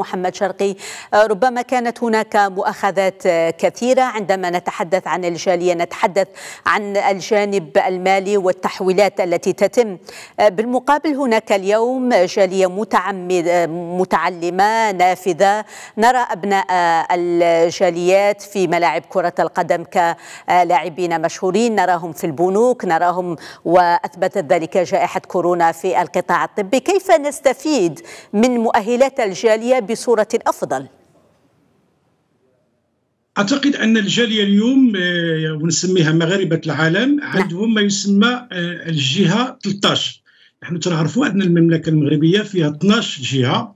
محمد شرقي. ربما كانت هناك مؤاخذات كثيرة. عندما نتحدث عن الجالية نتحدث عن الجانب المالي والتحويلات التي تتم. بالمقابل هناك اليوم جالية متعلمة نافذة. نرى أبناء الجاليات في ملاعب كرة القدم كلاعبين مشهورين. نراهم في البنوك نراهم وأثبتت ذلك جائحة كورونا في القطاع الطبي. كيف نستفيد من مؤهلات الجالية بصورة أفضل؟ أعتقد أن الجالية اليوم آه، ونسميها مغاربة العالم نعم. عندهم ما يسمى آه، الجهة 13 نحن تعرفوا أن المملكة المغربية فيها 12 جهة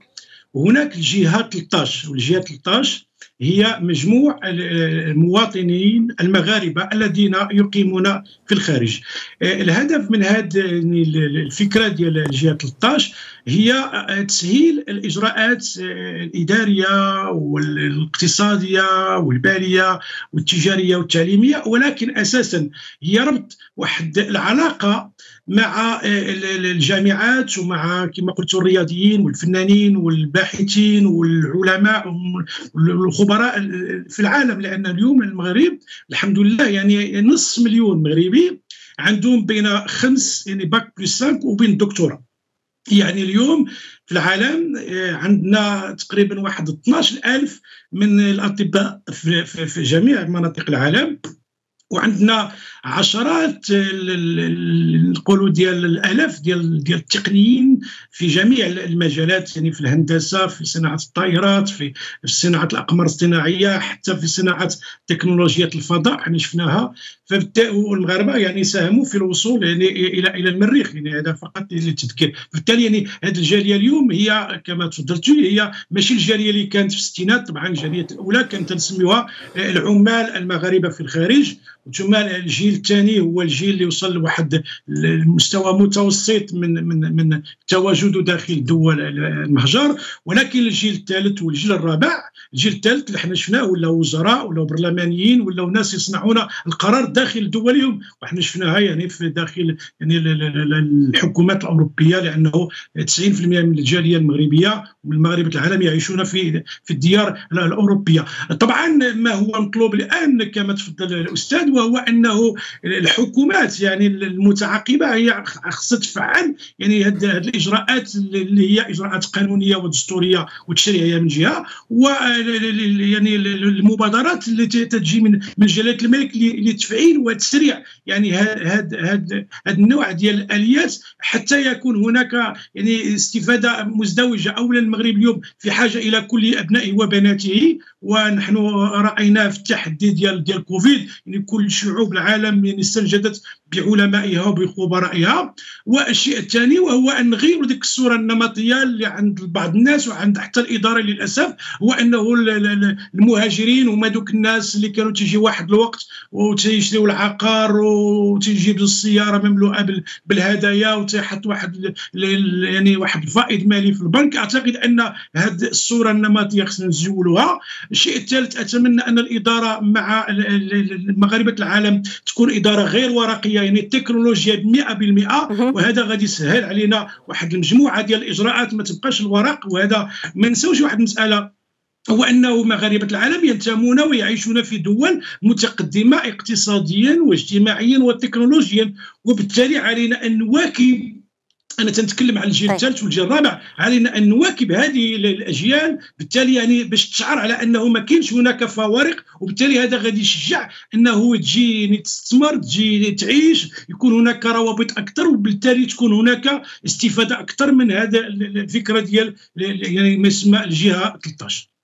وهناك الجهه 13 والجهة 13 هي مجموع المواطنين المغاربة الذين يقيمون في الخارج. آه، الهدف من هذه الفكرة ديال الجهة 13 هي تسهيل الإجراءات آه، الإدارية والاقتصادية والماليه والتجارية والتعليمية ولكن أساسا هي ربط واحد العلاقة مع آه، الجامعات ومع كما قلت الرياضيين والفنانين والباحثين والعلماء والخبراء في العالم لأن اليوم المغرب الحمد لله يعني نصف مليون مغربي عندهم بين خمس يعني bac plus 5 وبين دكتوراه. يعني اليوم في العالم آه، عندنا تقريبا واحد 12 ألف من الأطباء في جميع مناطق العالم. وعندنا عشرات نقولوا ديال الألاف ديال ديال التقنيين في جميع المجالات يعني في الهندسة في صناعة الطائرات في صناعة الأقمار الصناعية حتى في صناعة تكنولوجيا الفضاء يعني شفناها. والمغاربة يعني ساهموا في الوصول يعني إلى إلى المريخ يعني هذا فقط للتذكير بالتالي يعني هذه الجالية اليوم هي كما تفضلت هي ماشي الجالية اللي كانت في الستينات. طبعا الجالية الأولى كانت نسميوها العمال المغاربة في الخارج ثم الجيل الثاني هو الجيل اللي وصل لواحد المستوى متوسط من من من تواجده داخل دول المهجر ولكن الجيل الثالث والجيل الرابع الجيل الثالث اللي حنا شفناه ولا وزراء ولا برلمانيين ولا ناس يصنعون القرار داخل دولهم. وحنا شفناها يعني في داخل يعني الحكومات الأوروبية لأنه 90% من الجالية المغربية ومن المغاربه العالم يعيشون في في الديار الأوروبية. طبعا ما هو مطلوب الآن كما تفضل الأستاذ وهو أنه الحكومات يعني المتعاقبة هي خصها تفعل يعني هذه الإجراءات اللي هي إجراءات قانونية ودستورية وتشريعية من جهة و يعني المبادرات اللي تجي من من جلالة الملك لتفعيل وتسريع يعني هذا هذا النوع ديال الآليات حتى يكون هناك يعني استفادة مزدوجة. اولا المغرب اليوم في حاجة إلى كل أبنائه وبناته ونحن رأينا في التحدي ديال ديال كوفيد يعني كل شعوب العالم يعني استنجدت بعلمائها وبخبرائها. والشيء الثاني وهو أن نغير ديك الصورة النمطية اللي عند بعض الناس وعند حتى الإدارة للأسف هو انه المهاجرين هما دوك الناس اللي كانوا تيجي واحد الوقت وتيشريو العقار وتيجيب السيارة مملوءة بالهدايا وتيحط واحد يعني واحد الفائض مالي في البنك. أعتقد أن هذه الصورة النمطيه خصنا نزولوها الشيء الثالث أتمنى أن الإدارة مع مغاربة العالم تكون إدارة غير ورقية. يعني التكنولوجيا 100% وهذا غادي يسهل علينا واحد المجموعة ديال الإجراءات. ما تبقاش الورق وهذا ما نساوش واحد المسألة. هو أنه مغاربة العالم ينتمون ويعيشون في دول متقدمة اقتصاديا واجتماعيا وتكنولوجيا. وبالتالي علينا أن نواكب أنا تنتكلم على الجيل طيب. الثالث والجيل الرابع علينا أن نواكب هذه الأجيال. بالتالي يعني باش تشعر على أنه ما كاينش هناك فوارق وبالتالي هذا غادي يشجع أنه تجي تستثمر تجي تعيش يكون هناك روابط أكثر وبالتالي تكون هناك استفادة أكثر من هذا الفكرة ديال يعني ما يسمى الجهة 13